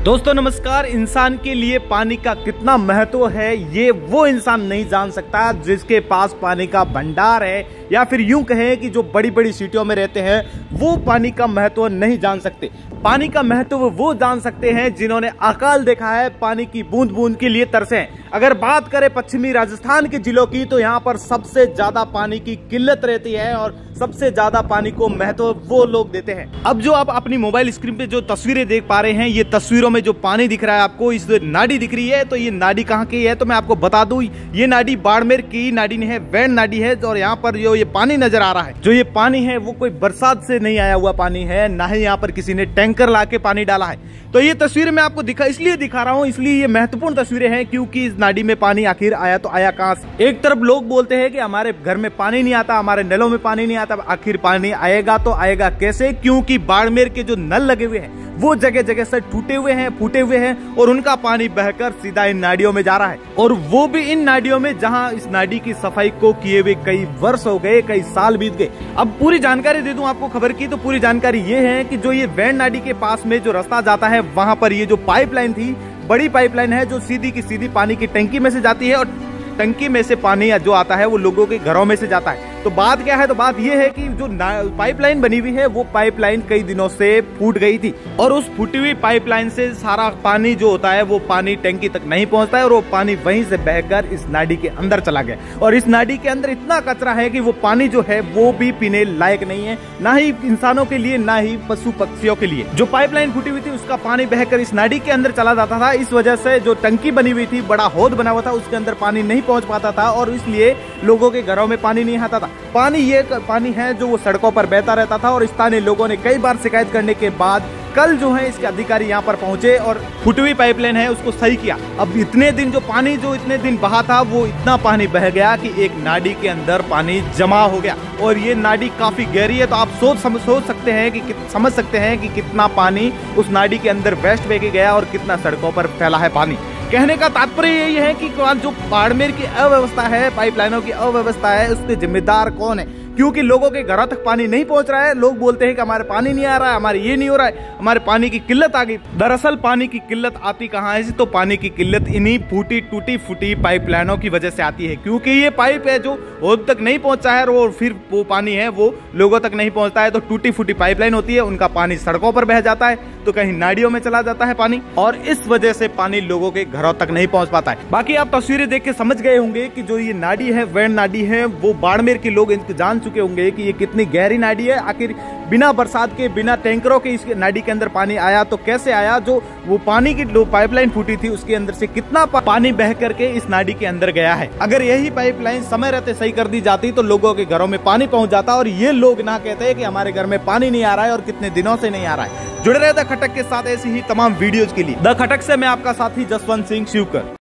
दोस्तों, नमस्कार। इंसान के लिए पानी का कितना महत्व है, ये वो इंसान नहीं जान सकता जिसके पास पानी का भंडार है, या फिर यूँ कहें कि जो बड़ी बड़ी सिटियों में रहते हैं, वो पानी का महत्व नहीं जान सकते। पानी का महत्व वो जान सकते हैं जिन्होंने अकाल देखा है, पानी की बूंद बूंद के लिए तरसे अगर बात करें पश्चिमी राजस्थान के जिलों की तो यहाँ पर सबसे ज़्यादा पानी की किल्लत रहती है और सबसे ज़्यादा पानी को महत्व वो लोग देते हैं। अब जो आप अपनी मोबाइल स्क्रीन पे जो तस्वीरें देख पा रहे हैं, ये तस्वीरों में जो पानी दिख रहा है आपको, इस नाडी दिख रही है तो ये नाडी कहाँ की है? तो मैं आपको बता दू, ये नाडी बाड़मेर की नाडी है वैन नाडी है, और यहाँ पर जो ये पानी नज़र आ रहा है, जो ये पानी है, वो कोई बरसात से नहीं आया हुआ पानी है, ना ही यहाँ पर किसी ने टैंकर ला के पानी डाला है। तो ये तस्वीर मैं आपको दिखा, इसलिए दिखा रहा हूँ, इसलिए ये महत्वपूर्ण तस्वीरें हैं, क्योंकि इस नाडी में पानी आखिर आया तो आया कहाँ एक तरफ़ लोग बोलते हैं कि हमारे घर में पानी नहीं आता, हमारे नलों में पानी नहीं आता आखिर पानी आएगा तो आएगा कैसे? क्योंकि बाड़मेर के जो नल लगे हुए हैं, वो जगह जगह से टूटे हुए हैं, फूटे हुए हैं, और उनका पानी बहकर सीधा इन नाडियों में जा रहा है। और वो भी इन नाडियों में, जहाँ इस नाडी की सफ़ाई को किए हुए कई वर्ष हो गए, कई साल बीत गए। अब पूरी जानकारी दे दूँ आपको खबर की तो पूरी जानकारी ये है कि जो ये वैन नाडी के पास में जो रास्ता जाता है, वहाँ पर ये जो पाइपलाइन थी, बड़ी पाइपलाइन है, जो सीधी की सीधी पानी की टंकी में से जाती है, और टंकी में से पानी जो आता है, वो लोगों के घरों में से जाता है। तो बात क्या है? तो बात यह है कि जो पाइपलाइन बनी हुई है, वो पाइपलाइन कई दिनों से फूट गई थी। और उस फूटी हुई पाइपलाइन से सारा पानी जो होता है, वो पानी टंकी तक नहीं पहुँचता है, और वो पानी वहीं से बहकर इस नाडी के अंदर चला गया और इस नाडी के अंदर इतना कचरा है कि वो पानी जो है, वो भी पीने लायक नहीं है, ना ही इंसानों के लिए, ना ही पशु पक्षियों के लिए। जो पाइपलाइन फूटी हुई थी, उसका पानी बहकर इस नाडी के अंदर चला जाता था। इस वजह से जो टंकी बनी हुई थी, बड़ा होद बना हुआ था, उसके अंदर पानी नहीं पहुँच पाता था, और इसलिए लोगों के घरों में पानी नहीं आता था। पानी ये पानी है जो वो सड़कों पर बहता रहता था और स्थानीय लोगों ने कई बार शिकायत करने के बाद कल जो है इसके अधिकारी यहाँ पर पहुँचे और फुटी हुई पाइपलाइन है, उसको सही किया। अब इतने दिन जो पानी जो इतने दिन बहा था, वो इतना पानी बह गया कि एक नाडी के अंदर पानी जमा हो गया। और ये नाडी काफ़ी गहरी है तो आप सोच समझ सोच सकते हैं कि समझ सकते हैं कि कितना पानी उस नाडी के अंदर वेस्ट बह गया और कितना सड़कों पर फैला है पानी। कहने का तात्पर्य यही है कि जो बाड़मेर की अव्यवस्था है, पाइपलाइनों की अव्यवस्था है, उसके जिम्मेदार कौन है? क्योंकि लोगों के घरों तक पानी नहीं पहुँच रहा है। लोग बोलते हैं कि हमारे पानी नहीं आ रहा है, हमारे ये नहीं हो रहा है, हमारे पानी की किल्लत आ गई। दरअसल पानी की किल्लत आती कहाँ है तो पानी की किल्लत इन्हीं फूटी टूटी फूटी पाइपलाइनों की वजह से आती है। क्योंकि ये पाइप है जो होद तक नहीं पहुँचा है और फिर वो पानी है, वो लोगों तक नहीं पहुँचता है। तो टूटी फूटी पाइपलाइन होती है, उनका पानी सड़कों पर बह जाता है तो कहीं नाड़ियों में चला जाता है पानी और इस वजह से पानी लोगों के घरों तक नहीं पहुँच पाता है। बाकी आप तस्वीरें देख के समझ गए होंगे कि जो ये नाड़ी है वैन नाड़ी है, वो बाड़मेर के लोग इनकी जान चुके होंगे कि ये कितनी गहरी नाड़ी है। आखिर बिना बरसात के, बिना टैंकरों के इस नाडी के अंदर पानी आया तो कैसे आया? जो वो पानी की पाइपलाइन फूटी थी, उसके अंदर से कितना पानी बह करके इस नाडी के अंदर गया है? अगर यही पाइपलाइन समय रहते सही कर दी जाती तो लोगों के घरों में पानी पहुँच जाता और ये लोग ना कहते कि हमारे घर में पानी नहीं आ रहा है और कितने दिनों से नहीं आ रहा है। जुड़े रहे द खटक के साथ ऐसी ही तमाम वीडियोज़ के लिए। द खटक से मैं आपका साथी जसवंत सिंह शिवकर।